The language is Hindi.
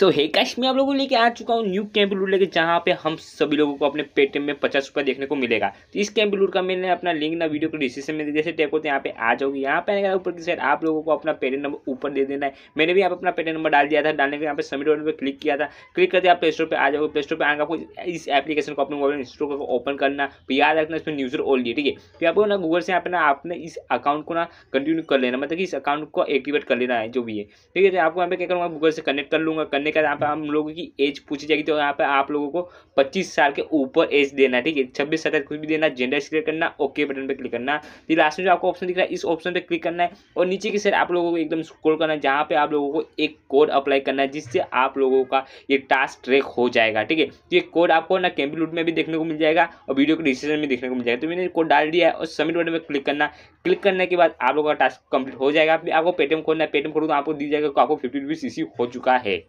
सो हे कैश में आप लोगों को लेके आ चुका हूँ न्यू कैंप लूट लेके, जहाँ पे हम सभी लोगों को अपने पेटीएम में पचास रुपये देखने को मिलेगा। तो इस कैंप लूट का मैंने अपना लिंक ना वीडियो को डिस्क्रिप्शन में जैसे टैप होते हैं, यहाँ पे आ जाओगे। यहाँ पे आने ऊपर की साइड आप लोगों को अपना पेटीएम नंबर ऊपर दे देना है। मैंने भी यहाँ अपना पेटीएम नंबर डाल दिया था, डालने के यहाँ पे सबमिट बटन पर क्लिक किया था। क्लिक करते आप प्ले स्टोर पर आ जाओगे। प्ले स्टोर पर आगे आपको इस एप्लीकेशन को अपने मोबाइल में इंस्टॉल करके ओपन करना। तो याद रखना, इसमें न्यूज़र ऑल लिए ठीक है? फिर आपको ना गूगल से यहाँ आपने इस अकाउंट को ना कंटिन्यू कर लेना मतलब कि इस अकाउंट को एक्टिवेट कर लेना है, जो भी है। ठीक है तो आपको यहाँ पे क्या करूँगा गूगल से कनेक्ट कर लूँगा। करने का यहाँ पे हम लोग की एज पूछी जाएगी तो यहाँ पे आप लोगों को 25 साल के ऊपर एज देना है, ठीक है? छब्बीस, सत्ताईस, कुछ भी देना जेंडर सिलेक्ट करना ओके बटन पे क्लिक करना। फिर लास्ट में जो आपको ऑप्शन दिख रहा है, इस ऑप्शन पे क्लिक करना है और नीचे की साइड आप लोगों को एकदम स्क्रॉल करना है, जहाँ पे आप लोगों को एक कोड अप्लाई करना है, जिससे आप लोगों का ये टास्क ट्रैक हो जाएगा, ठीक है? तो ये कोड आपको ना कैम्पलूट में भी देखने को मिल जाएगा और वीडियो को डिस्क्रिप्शन में देखने को मिल जाएगा। तो मैंने कोड डाल दिया है और सबमिट बटन पर क्लिक करना। क्लिक करने के बाद आप लोगों का टास्क कंप्लीट हो जाएगा। फिर आपको पेटीएम खोलना है। पेटीएम खोलो तो आपको दी जाएगा आपको फिफ्टी रुपीज़ इसी हो चुका है।